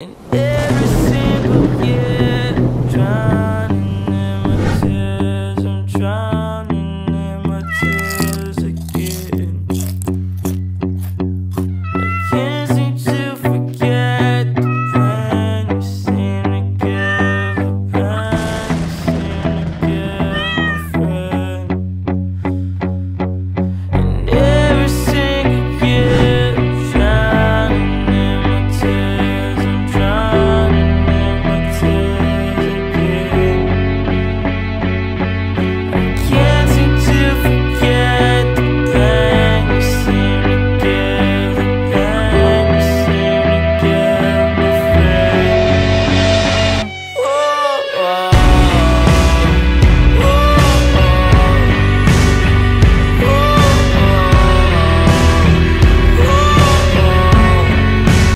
And every single year,